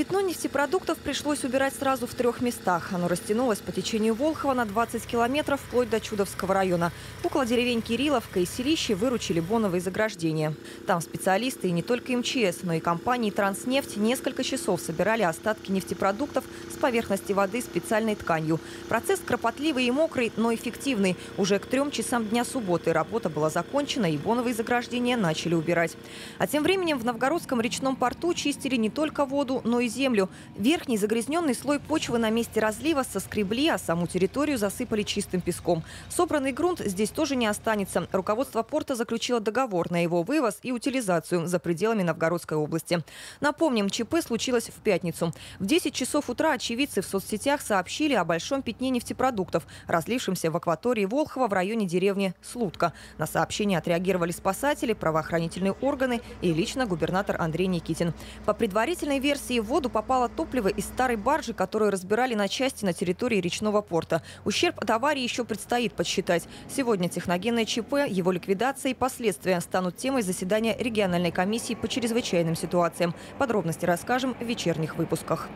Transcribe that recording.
Пятно нефтепродуктов пришлось убирать сразу в трех местах. Оно растянулось по течению Волхова на 20 километров вплоть до Чудовского района. Около деревень Кирилловка и Селище выручили боновые заграждения. Там специалисты и не только МЧС, но и компании «Транснефть» несколько часов собирали остатки нефтепродуктов с поверхности воды специальной тканью. Процесс кропотливый и мокрый, но эффективный. Уже к трем часам дня субботы работа была закончена и боновые заграждения начали убирать. А тем временем в Новгородском речном порту чистили не только воду, но и землю. Верхний загрязненный слой почвы на месте разлива соскребли, а саму территорию засыпали чистым песком. Собранный грунт здесь тоже не останется. Руководство порта заключило договор на его вывоз и утилизацию за пределами Новгородской области. Напомним, ЧП случилось в пятницу. В 10 часов утра очевидцы в соцсетях сообщили о большом пятне нефтепродуктов, разлившемся в акватории Волхова в районе деревни Слутка. На сообщение отреагировали спасатели, правоохранительные органы и лично губернатор Андрей Никитин. По предварительной версии, в воду попало топливо из старой баржи, которую разбирали на части на территории речного порта. Ущерб от аварии еще предстоит подсчитать. Сегодня техногенное ЧП, его ликвидация и последствия станут темой заседания региональной комиссии по чрезвычайным ситуациям. Подробности расскажем в вечерних выпусках.